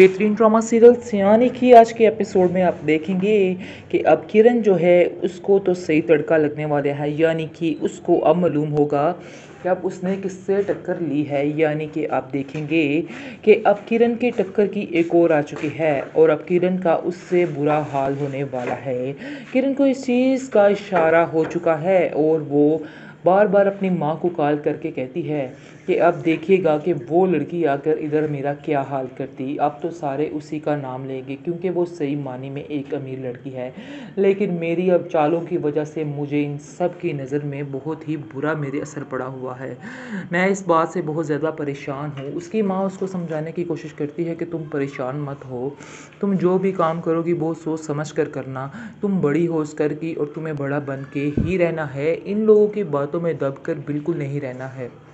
बेहतरीन drama serial सियानी की आज के एपिसोड में आप देखेंगे कि अब किरण जो है, उसको तो सही तड़का लगने वाला है, यानी कि उसको अब मालूम होगा कि अब उसने किससे टक्कर ली है? यानी कि आप देखेंगे कि अब किरण के टक्कर की एक और आ चुकी है और अब किरण का उससे बुरा हाल होने वाला है। किरण को इस चीज़ का इशारा हो चुका है और वो बार बार अपनी माँ को कॉल करके कहती है कि अब देखिएगा कि वो लड़की आकर इधर मेरा क्या हाल करती। अब तो सारे उसी का नाम लेंगे क्योंकि वो सही मानी में एक अमीर लड़की है। लेकिन मेरी अब चालों की वजह से मुझे इन सब की नज़र में बहुत ही बुरा मेरे असर पड़ा हुआ है। मैं इस बात से बहुत ज़्यादा परेशान हूँ। उसकी माँ उसको समझाने की कोशिश करती है कि तुम परेशान मत हो। तुम जो भी काम करोगी बहुत सोच समझ कर करना। तुम बड़ी हो कर की और तुम्हें बड़ा बन के ही रहना है। इन लोगों की बातों में दब कर बिल्कुल नहीं रहना है।